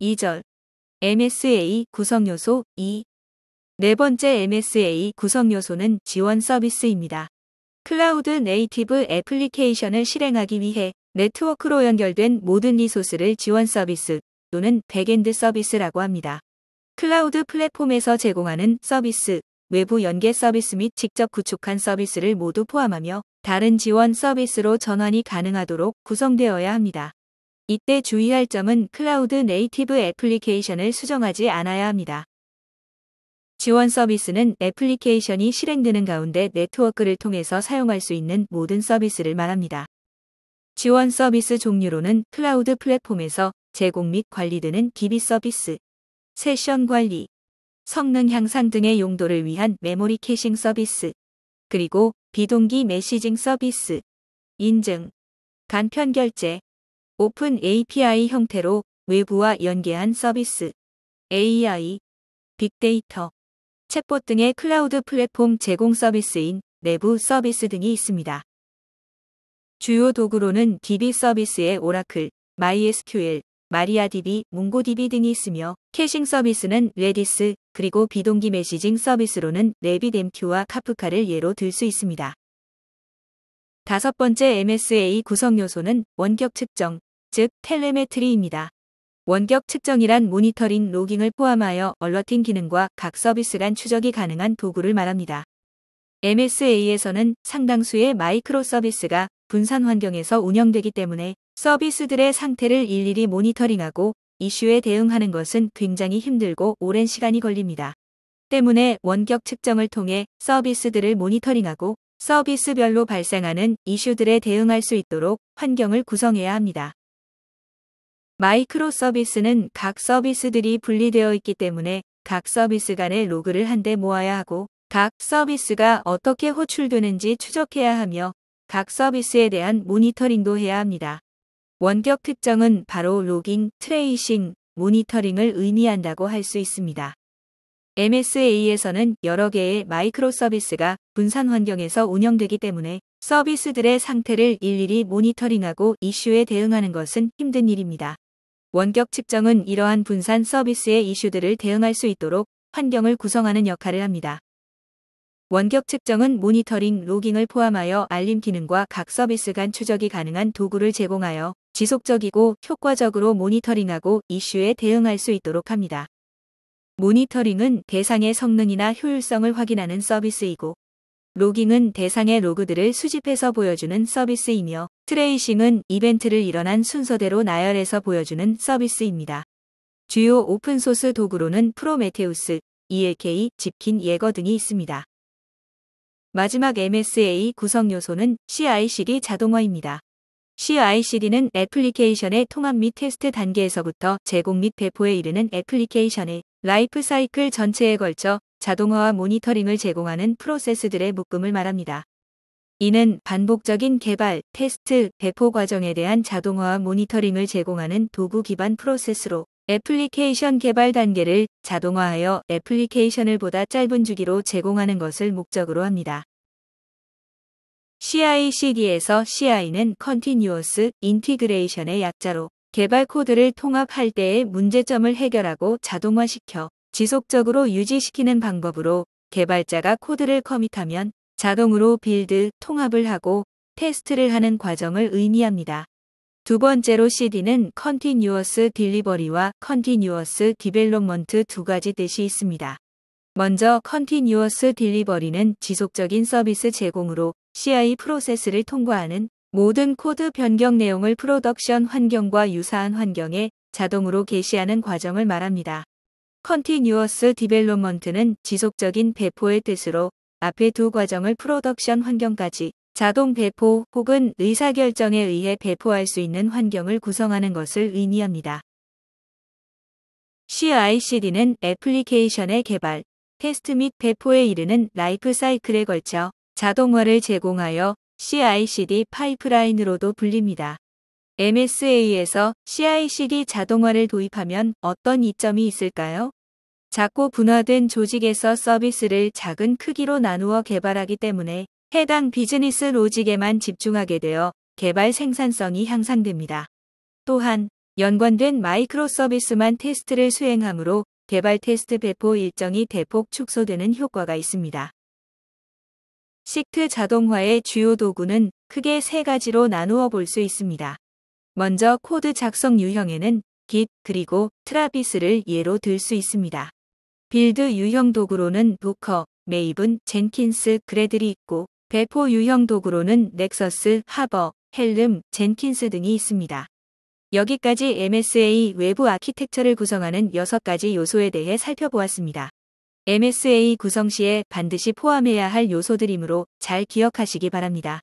2절 MSA 구성요소 2. 네 번째 MSA 구성요소는 지원 서비스입니다. 클라우드 native 애플리케이션을 실행하기 위해 네트워크로 연결된 모든 리소스를 지원 서비스 또는 backend 서비스라고 합니다. 클라우드 플랫폼에서 제공하는 서비스, 외부 연계 서비스 및 직접 구축한 서비스를 모두 포함하며 다른 지원 서비스로 전환이 가능하도록 구성되어야 합니다. 이때 주의할 점은 클라우드 native 애플리케이션을 수정하지 않아야 합니다. 지원 서비스는 애플리케이션이 실행되는 가운데 네트워크를 통해서 사용할 수 있는 모든 서비스를 말합니다. 지원 서비스 종류로는 클라우드 플랫폼에서 제공 및 관리되는 DB 서비스, 세션 관리, 성능 향상 등의 용도를 위한 메모리 caching 서비스, 그리고 비동기 messaging 서비스, 인증, 간편 결제, 오픈 API 형태로 외부와 연계한 서비스, AI, 빅데이터, 챗봇 등의 클라우드 플랫폼 제공 서비스인 내부 서비스 등이 있습니다. 주요 도구로는 DB 서비스의 Oracle, MySQL, MariaDB, MongoDB 등이 있으며 caching 서비스는 Redis, 그리고 비동기 messaging 서비스로는 RabbitMQ와 Kafka를 예로 들 수 있습니다. 다섯 번째 MSA 구성 요소는 원격 측정, 즉 텔레메트리입니다. 원격 측정이란 모니터링 로깅을 포함하여 얼러팅 기능과 각 서비스 간 추적이 가능한 도구를 말합니다. MSA에서는 상당수의 마이크로 서비스가 분산 환경에서 운영되기 때문에 서비스들의 상태를 일일이 모니터링하고 이슈에 대응하는 것은 굉장히 힘들고 오랜 시간이 걸립니다. 때문에 원격 측정을 통해 서비스들을 모니터링하고 서비스별로 발생하는 이슈들에 대응할 수 있도록 환경을 구성해야 합니다. 마이크로 서비스는 각 서비스들이 분리되어 있기 때문에 각 서비스 간의 로그를 한데 모아야 하고 각 서비스가 어떻게 호출되는지 추적해야 하며 각 서비스에 대한 모니터링도 해야 합니다. 원격 측정은 바로 logging, tracing, 모니터링을 의미한다고 할 수 있습니다. MSA에서는 여러 개의 마이크로 서비스가 분산 환경에서 운영되기 때문에 서비스들의 상태를 일일이 모니터링하고 이슈에 대응하는 것은 힘든 일입니다. 원격 측정은 이러한 분산 서비스의 이슈들을 대응할 수 있도록 환경을 구성하는 역할을 합니다. 원격 측정은 모니터링, 로깅을 포함하여 알림 기능과 각 서비스 간 추적이 가능한 도구를 제공하여 지속적이고 효과적으로 모니터링하고 이슈에 대응할 수 있도록 합니다. 모니터링은 대상의 성능이나 효율성을 확인하는 서비스이고 로깅은 대상의 로그들을 수집해서 보여주는 서비스이며 트레이싱은 이벤트를 일어난 순서대로 나열해서 보여주는 서비스입니다. 주요 오픈소스 도구로는 Prometheus, ELK, Zipkin Jaeger 등이 있습니다. 마지막 MSA 구성 요소는 CI/CD 자동화입니다. CI/CD는 애플리케이션의 통합 및 테스트 단계에서부터 제공 및 배포에 이르는 애플리케이션의 라이프 사이클 전체에 걸쳐 자동화와 모니터링을 제공하는 프로세스들의 묶음을 말합니다. 이는 반복적인 개발, 테스트, 배포 과정에 대한 자동화와 모니터링을 제공하는 도구 기반 프로세스로 애플리케이션 개발 단계를 자동화하여 애플리케이션을 보다 짧은 주기로 제공하는 것을 목적으로 합니다. CI/CD에서 CI는 Continuous Integration의 약자로 개발 코드를 통합할 때의 문제점을 해결하고 자동화시켜 지속적으로 유지시키는 방법으로 개발자가 코드를 commit하면 자동으로 빌드, 통합을 하고 테스트를 하는 과정을 의미합니다. 두 번째로 CD는 Continuous Delivery와 Continuous Deployment 두 가지 뜻이 있습니다. 먼저 Continuous Delivery는 지속적인 서비스 제공으로 CI 프로세스를 통과하는 모든 코드 변경 내용을 production 환경과 유사한 환경에 자동으로 게시하는 과정을 말합니다. Continuous Deployment는 지속적인 배포의 뜻으로 앞의 두 과정을 production 환경까지 자동 배포 혹은 의사결정에 의해 배포할 수 있는 환경을 구성하는 것을 의미합니다. CI/CD는 애플리케이션의 개발, 테스트 및 배포에 이르는 라이프 사이클에 걸쳐 자동화를 제공하여 CI/CD 파이프라인으로도 불립니다. MSA에서 CI/CD 자동화를 도입하면 어떤 이점이 있을까요? 작고 분화된 조직에서 서비스를 작은 크기로 나누어 개발하기 때문에 해당 비즈니스 logic에만 집중하게 되어 개발 생산성이 향상됩니다. 또한 연관된 마이크로 서비스만 테스트를 수행하므로 개발 테스트 배포 일정이 대폭 축소되는 효과가 있습니다. CI/CD 자동화의 주요 도구는 크게 세 가지로 나누어 볼 수 있습니다. 먼저 코드 작성 유형에는 Git 그리고 Travis를 예로 들 수 있습니다. 빌드 유형 도구로는 Docker, Maven, Jenkins, Gradle이 있고 배포 유형 도구로는 Nexus, Harbor, Helm, Jenkins 등이 있습니다. 여기까지 MSA 외부 아키텍처를 구성하는 6가지 요소에 대해 살펴보았습니다. MSA 구성 시에 반드시 포함해야 할 요소들이므로 잘 기억하시기 바랍니다.